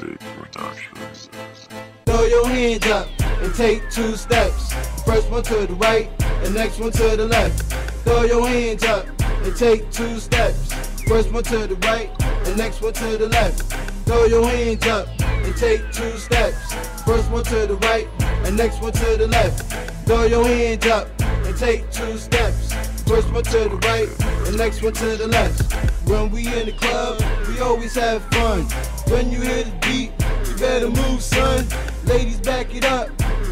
Big Productions. Throw your hands up and take two steps. First one to the right, the next one to the left. Throw your hands up and take two steps. First one to the right, the next one to the left. Throw your hands up and take two steps. First one to the right, and next one to the left. Throw your hands up and take two steps. First one to the right, and next one to the left. When we in the club, always have fun. When you hear the beat, you better move, son. Ladies, back it up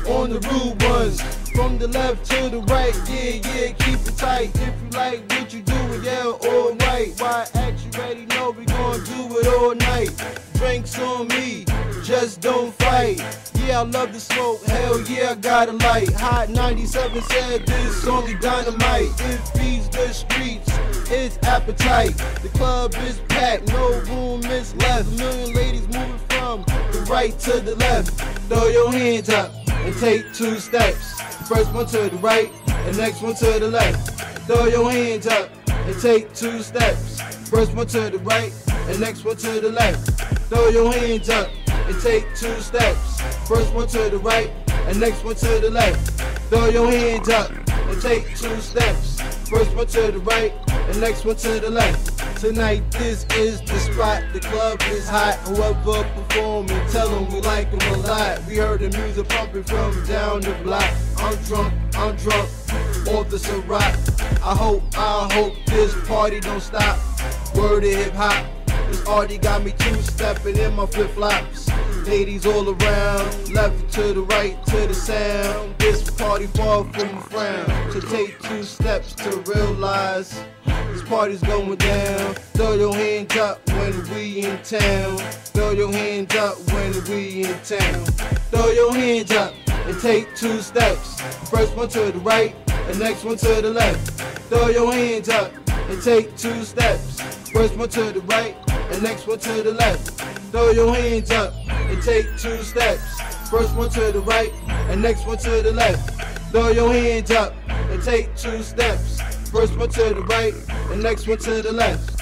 on the rude ones. From the left to the right, yeah, yeah, keep it tight. If you like what you doing, yeah, all right. Why act you ready? No, we gon' do it all night. Drinks on me, just don't fight. Yeah, I love the smoke, hell yeah, I got a light. Hot 97 said this only dynamite. It feeds the streets, it's appetite. The club is packed, no room is left. A million ladies moving from the right to the left. Throw your hands up and take two steps. First one to the right, and next one to the left. Throw your hands up and take two steps. First one to the right, and next one to the left. Throw your hands up and take two steps. First one to the right, and next one to the left. Throw your hands up and take two steps. First one to the right, and next one to the left. Tonight, this is the spot. The club is hot. Whoever performing, tell them we like them a lot. We heard the music pumping from down the block. I'm drunk, I'm drunk, off the Ciroc. I hope, I hope this party don't stop. Word of hip hop. This already got me two stepping in my flip flops. Ladies all around, left to the right to the sound. This party far from a frown. So take two steps to realize this party's going down. Throw your hands up when we in town. Throw your hands up when we in town. Throw your hands up and take two steps. First one to the right, and next one to the left. Throw your hands up and take two steps. First one to the right, and next one to the left. Throw your hands up and take two steps. First one to the right, and next one to the left. Throw your hands up and take two steps. First one to the right, and next one to the left.